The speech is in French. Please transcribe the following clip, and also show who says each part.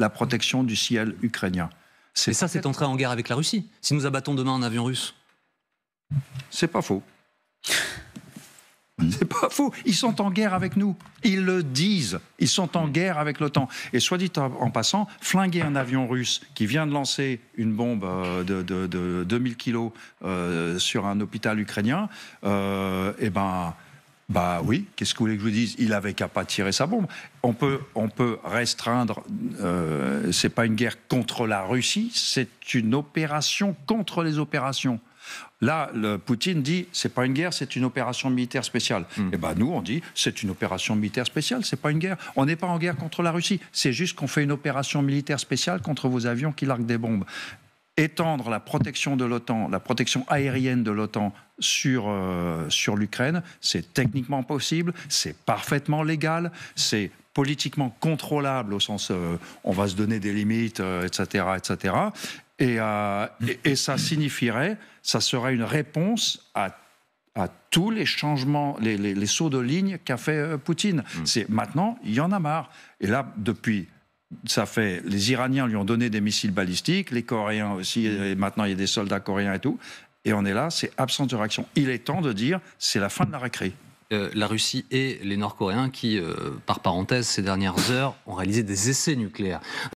Speaker 1: la protection du ciel ukrainien.
Speaker 2: Et ça, c'est entrer en guerre avec la Russie. Si nous abattons demain un avion russe.
Speaker 1: C'est pas faux. C'est pas faux. Ils sont en guerre avec nous. Ils le disent. Ils sont en guerre avec l'OTAN. Et soit dit en passant, flinguer un avion russe qui vient de lancer une bombe euh, de, de, 2000 kilos euh, sur un hôpital ukrainien, euh, eh ben. Bah oui, qu'est-ce que vous voulez que je vous dise? Il avait qu'à pas tirer sa bombe. On peut, on peut restreindre. Euh, c'est pas une guerre contre la Russie, c'est une opération contre les opérations. Là, le Poutine dit c'est pas une guerre, c'est une opération militaire spéciale. Et hmm. eh ben nous, on dit c'est une opération militaire spéciale, c'est pas une guerre. On n'est pas en guerre contre la Russie, c'est juste qu'on fait une opération militaire spéciale contre vos avions qui larguent des bombes. Étendre la protection de l'OTAN, la protection aérienne de l'OTAN sur, euh, sur l'Ukraine, c'est techniquement possible, c'est parfaitement légal, c'est politiquement contrôlable au sens euh, on va se donner des limites, etc., euh, etc. Euh, et, ça signifierait, ça serait une réponse à à tous les changements, les, sauts de ligne qu'a fait Poutine. Mm. C'est maintenant, il y en a marre. Et là, depuis, ça fait, les Iraniens lui ont donné des missiles balistiques, les Coréens aussi, et maintenant il y a des soldats coréens et tout. Et on est là, c'est absence de réaction. Il est temps de dire, c'est la fin de la récré.
Speaker 2: Euh, la Russie et les Nord-Coréens qui, par parenthèse, ces dernières heures, ont réalisé des essais nucléaires.